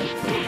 Ugh!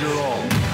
your all.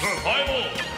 相棒